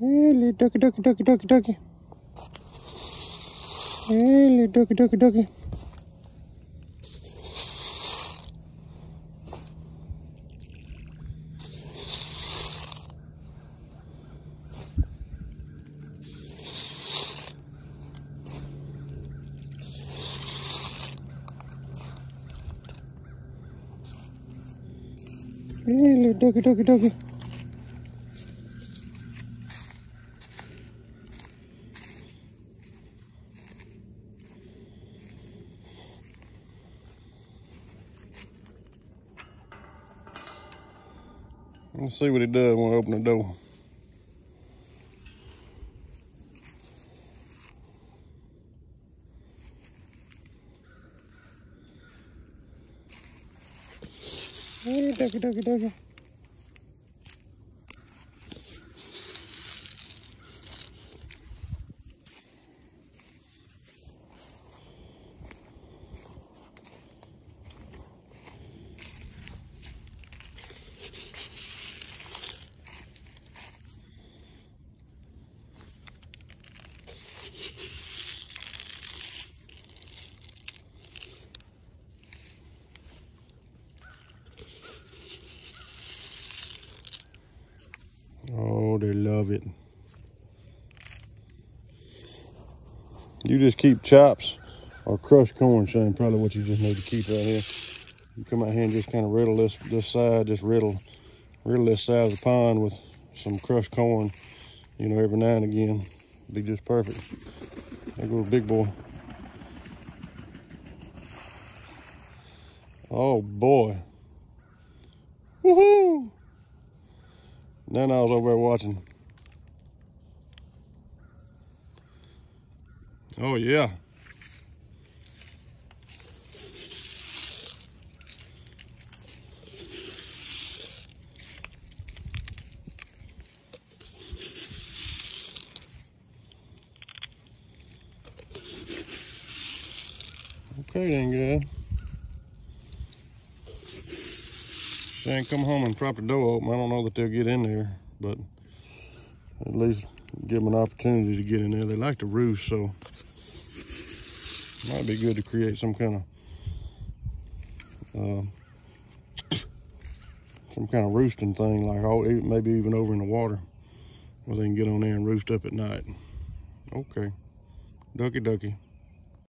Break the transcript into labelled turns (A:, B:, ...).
A: Hey, little ducky, ducky, ducky, ducky, ducky. Little ducky, ducky, ducky. Little ducky, ducky, ducky. Let's see what it does when I open the door. Hey, ducky, ducky, ducky. Love it. You just keep chops or crushed corn, Shane. Probably what you just need to keep right here. You come out here and just kind of riddle this this side, just riddle, riddle this side of the pond with some crushed corn. You know, every now and again, be just perfect. There goes big boy. Oh boy. Woohoo! Then I was over there watching. Oh yeah. Okay then, good. Shane come home and prop the door open. I don't know that they'll get in there, but at least give them an opportunity to get in there. They like to roost, so might be good to create some kind of uh, some kind of roosting thing, like all, maybe even over in the water, where they can get on there and roost up at night. Okay, ducky ducky.